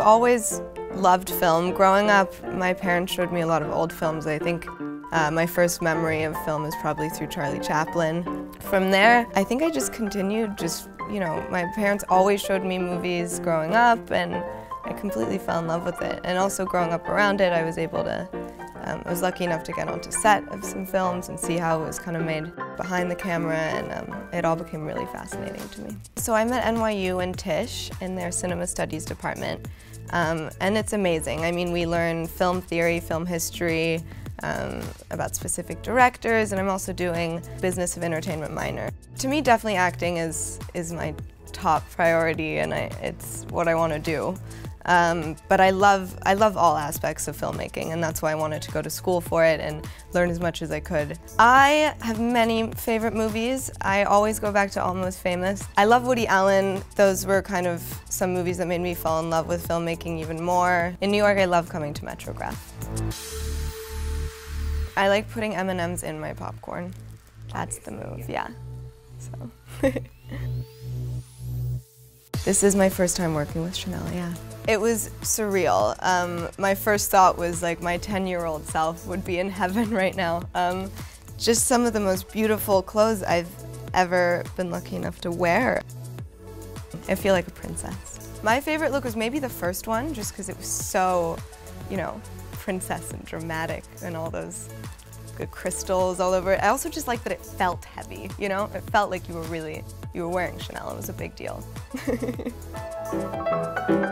always loved film. Growing up, my parents showed me a lot of old films. I think uh, my first memory of film is probably through Charlie Chaplin. From there, I think I just continued just, you know, my parents always showed me movies growing up and I completely fell in love with it. And also growing up around it, I was able to, um, I was lucky enough to get onto set of some films and see how it was kind of made behind the camera and um, it all became really fascinating to me. So I'm at NYU and Tisch in their cinema studies department. Um, and it's amazing. I mean, we learn film theory, film history, um, about specific directors, and I'm also doing business of entertainment minor. To me, definitely acting is, is my top priority, and I, it's what I want to do. Um, but I love, I love all aspects of filmmaking, and that's why I wanted to go to school for it and learn as much as I could. I have many favorite movies. I always go back to Almost Famous. I love Woody Allen. Those were kind of some movies that made me fall in love with filmmaking even more. In New York, I love coming to Metrograph. I like putting M&Ms in my popcorn. That's the move, yeah. So. this is my first time working with Chanel, yeah. It was surreal. Um, my first thought was like my 10-year-old self would be in heaven right now. Um, just some of the most beautiful clothes I've ever been lucky enough to wear. I feel like a princess. My favorite look was maybe the first one, just because it was so, you know, princess and dramatic and all those good crystals all over it. I also just like that it felt heavy, you know? It felt like you were really, you were wearing Chanel. It was a big deal.